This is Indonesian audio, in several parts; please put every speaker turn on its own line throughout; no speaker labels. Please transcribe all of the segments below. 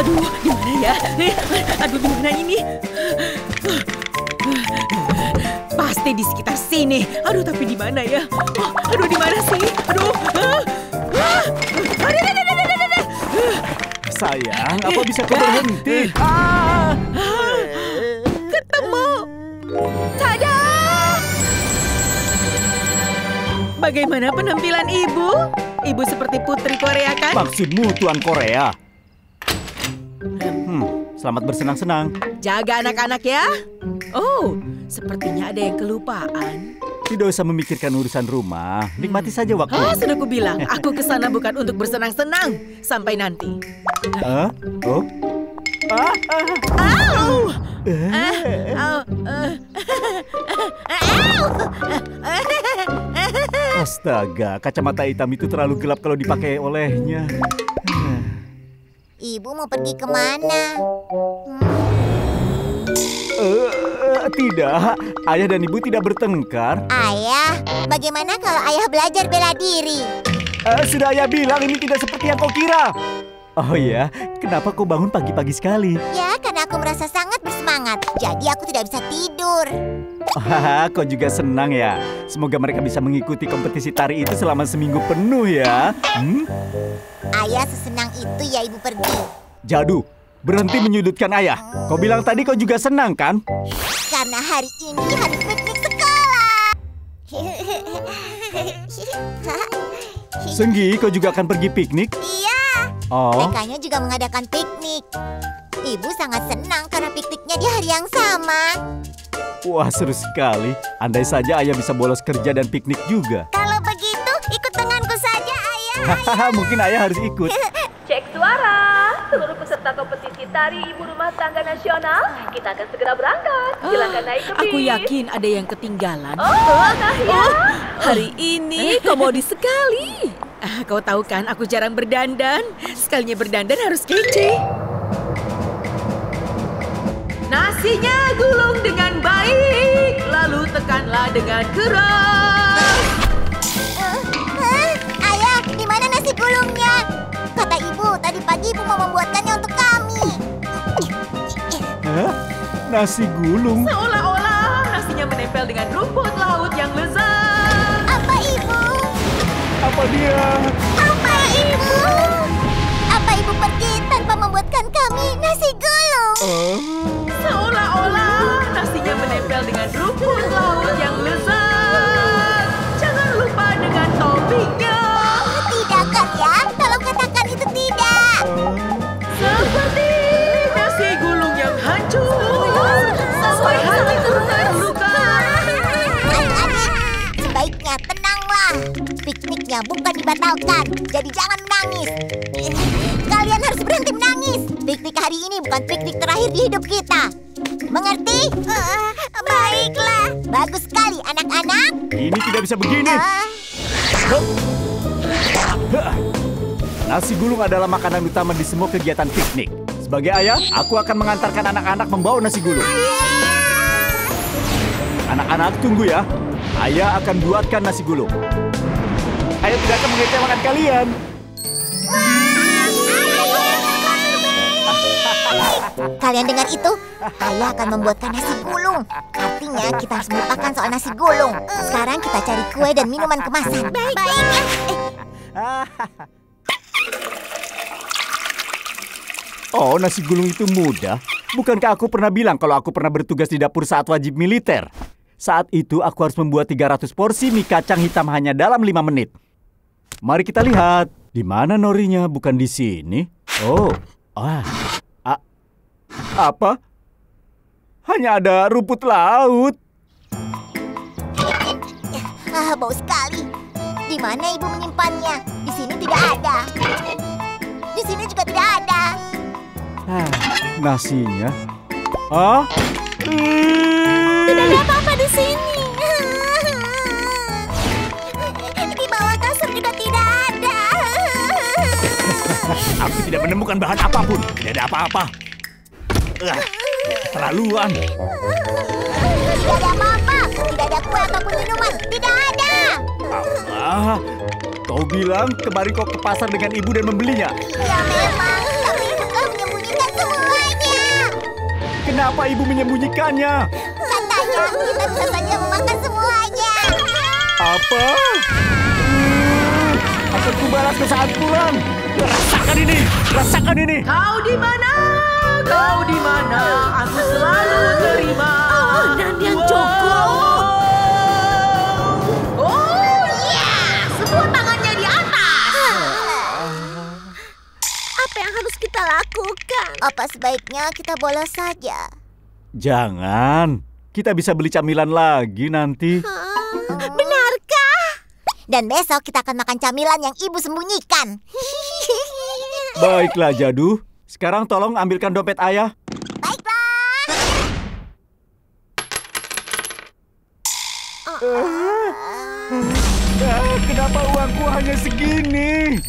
Aduh, di mana ya? Aduh, di mana ini? Pasti di sekitar sini. Aduh, tapi di mana ya? Oh, aduh, di mana sih? Aduh. ah, ah, aduh, aduh, aduh, aduh, aduh.
Sayang, apa bisa kau berhenti? Ah!
Ketemu. Tada! Bagaimana penampilan ibu? Ibu seperti putri Korea kan?
Maksudmu Tuan Korea? Selamat bersenang-senang.
Jaga anak-anak ya. Oh, sepertinya ada yang kelupaan.
Tidak usah memikirkan urusan rumah. Nikmati saja waktu.
Ah, sudah ku bilang, aku ke sana bukan untuk bersenang-senang. Sampai nanti.
Ah? Oh? Ah, ah.
Au! Au!
Astaga, kacamata hitam itu terlalu gelap kalau dipakai olehnya.
Ibu mau pergi ke mana?
Eh, eh, tidak, ayah dan ibu tidak bertengkar.
Ayah, bagaimana kalau ayah belajar bela diri?
Eh, sudah ayah bilang ini tidak seperti yang kau kira. Oh ya, kenapa kau bangun pagi-pagi sekali?
Ya, karena aku merasa sangat bersemangat. Jadi aku tidak bisa tidur.
Hahaha, kau juga senang ya. Semoga mereka bisa mengikuti kompetisi tari itu selama seminggu penuh ya. Hmm?
Ayah sesenang itu ya ibu pergi.
Jadu, berhenti menyudutkan ayah. Kau bilang tadi kau juga senang kan?
Karena hari ini hari piknik sekolah.
Senggi, kau juga akan pergi piknik?
iya,
Oh,
mereka juga mengadakan piknik. Ibu sangat senang karena pikniknya di hari yang sama.
Wah seru sekali. Andai saja ayah bisa bolos kerja dan piknik juga.
Kalau begitu, ikut denganku saja, ayah.
Hahaha, mungkin ayah harus ikut.
Cek suara. Seluruh peserta kompetisi tari ibu rumah tangga nasional, kita akan segera berangkat. Silakan naik ke bis.
Ah, Aku yakin ada yang ketinggalan.
Oh, Nahya.
Hari ini komodi sekali. Ah, kau tahu kan, aku jarang berdandan. Sekalinya berdandan harus kece. Nasinya gulung dengan baik, lalu tekanlah dengan keras.
Hah? Ayah, di mana nasi gulungnya? Kata ibu, tadi pagi ibu mau membuatkannya untuk kami.
Hah? Nasi gulung?
Seolah-olah nasinya menempel dengan rumput laut yang lezat.
Apa ibu?
Apa dia?
Apa ibu? Apa ibu pergi tanpa membuatkan kami nasi gulung?
Oh.
Sebaiknya tenanglah. Pikniknya bukan dibatalkan, jadi jangan menangis. Kalian harus berhenti menangis. Piknik hari ini bukan piknik terakhir di hidup kita. Mengerti? baiklah. Bagus sekali, anak-anak.
Ini tidak bisa begini. Hah. Nasi gulung adalah makanan utama di semua kegiatan piknik. Sebagai ayah, aku akan mengantarkan anak-anak membawa nasi gulung. Anak-anak, tunggu ya. Ayah akan buatkan nasi gulung. Ayah tidak akan mengecewakan kalian.
Kalian dengar itu? Ayah akan membuatkan nasi gulung. Artinya kita harus melupakan soal nasi gulung. Sekarang kita cari kue dan minuman kemasan. Baik. Baik.
Oh, nasi gulung itu mudah. Bukankah aku pernah bilang kalau aku pernah bertugas di dapur saat wajib militer? Saat itu aku harus membuat 300 porsi mie kacang hitam hanya dalam 5 menit. Mari kita lihat. Di mana norinya? Bukan di sini. Oh. Ah. A- apa? Hanya ada rumput laut.
Ah, bau sekali. Di mana ibu menyimpannya? Di sini tidak ada. Di sini juga tidak ada.
Ah, nasinya. Ah?
Tidak ada apa-apa di sini. Di bawah kasur juga tidak ada.
Aku tidak menemukan bahan apa pun. Tidak ada apa-apa. Terlaluan.
Tidak ada apa-apa. Tidak ada kue ataupun minuman. Tidak ada.
Ah, kau bilang kemarin kau ke pasar dengan ibu dan membelinya.
Ya memang. Tapi ibu telah menyembunyikan
Kenapa ibu menyembunyikannya?
Katanya kita bisa saja memakan semuanya.
Apa? Hmm, Akan kubalas ke saat pulang. Rasakan ini, rasakan ini.
Kau di mana? Kau di mana? Aku selalu terima.
Oh, dan yang cukup.
Oh, ya! Semua tangannya di atas.
Apa yang harus kita lakukan? Apa sebaiknya kita bolos saja?
Jangan. Kita bisa beli camilan lagi nanti.
Benarkah? Dan besok kita akan makan camilan yang ibu sembunyikan.
Baiklah, Jadu. Sekarang tolong ambilkan dompet ayah.
Baiklah.
Ah, kenapa uangku hanya segini?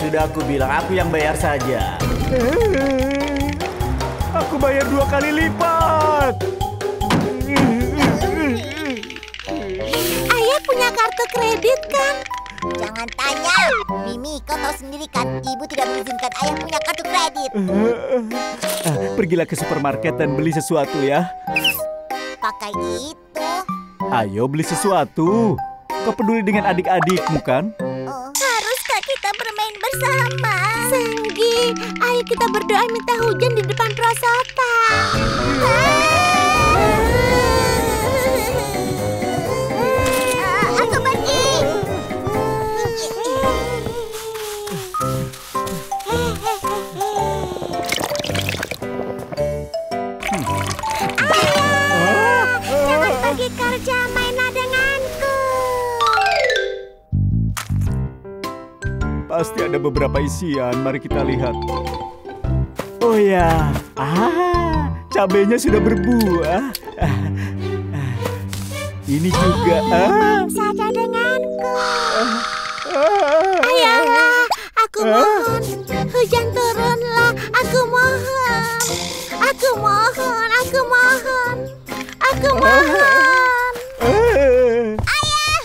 Sudah aku bilang aku yang bayar saja. Bayar dua kali lipat.
Ayah punya kartu kredit kan? Jangan tanya. Mimi, kau tahu sendiri kan, ibu tidak mengizinkan ayah punya kartu kredit.
Ah, Pergilah ke supermarket dan beli sesuatu ya.
Pakai itu.
Ayo beli sesuatu. Kau peduli dengan adik-adikmu kan?
Haruskah kita bermain bersama? Senggi, ayo kita berdoa minta hujan di depan Prasata. Aku pergi. Jangan pergi kerja, mainlah denganku.
Pasti ada beberapa isian. Mari kita lihat. Oh ya, ah, cabenya sudah berbuah. Ah, ah. Ini juga. Ah,
saja denganku.
ah.
Ayolah, aku mohon. Hujan turunlah, aku mohon. Aku mohon, aku mohon. Aku mohon.
Ah.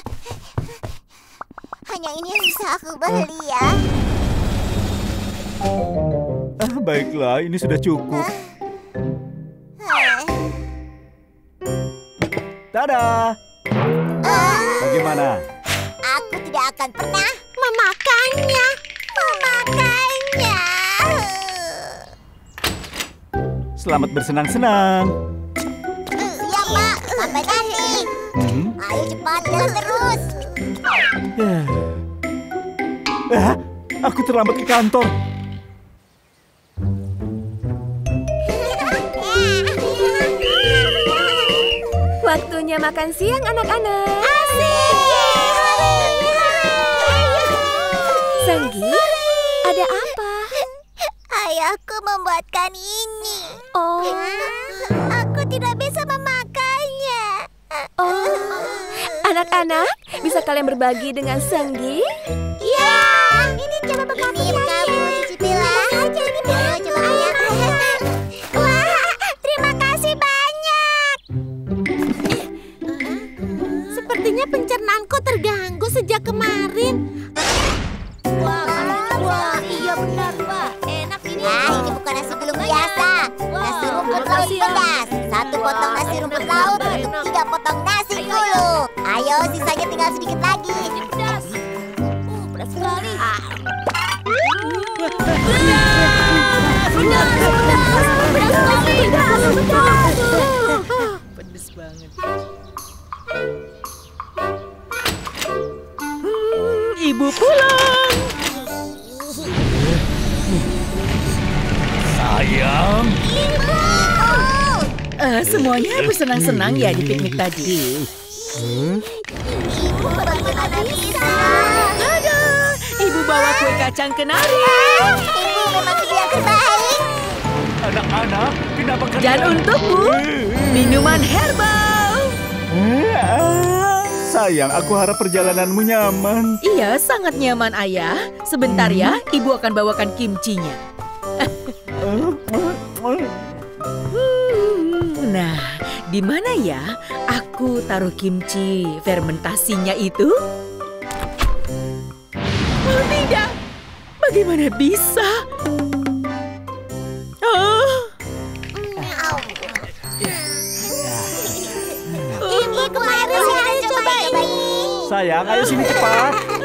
Hanya ini yang bisa aku beli ya.
Ah, baiklah, ini sudah cukup. Tada! Bagaimana?
Aku tidak akan pernah memakannya. Memakainya.
Selamat bersenang-senang.
Iya, Pak. Sampai nanti.
Hmm?
Ayo cepat jalan terus.
Ah, aku terlambat ke kantor.
Waktunya makan siang anak-anak. Sanggi, ada apa?
Ayahku membuatkan ini.
Oh,
Aku tidak bisa memakannya.
oh. Anak-anak, bisa kalian berbagi dengan Sanggi?
Ya, ini coba memakannya. Ini Sepertinya pencernaanku terganggu sejak kemarin. Wah, wah, iya benar, Pak. Enak ini. Nah, ini bukan nasi gulung biasa. Nasi rumput laut pedas. Satu potong nasi rumput laut untuk tiga potong nasi gulung. Ayo, sisanya tinggal sedikit lagi. Pedas. Uh, pedas sekali.
Pedes banget. Ibu pulang.
Sayang.
Eh, semuanya bersenang-senang ya di piknik tadi.
Ibu bagaimana bisa?
Ibu bawa kue kacang kenari.
Ibu memang ibu yang terbaik.
Anak-anak, kenapa kalian...
Dan untukmu, minuman herbal.
Ah, Sayang, aku harap perjalananmu nyaman.
Iya, sangat nyaman ayah. Sebentar ya, ibu akan bawakan kimchinya. Hmm, Nah, di mana ya aku taruh kimchi fermentasinya itu? Oh tidak, bagaimana bisa?
Sayang, ayo sini cepat.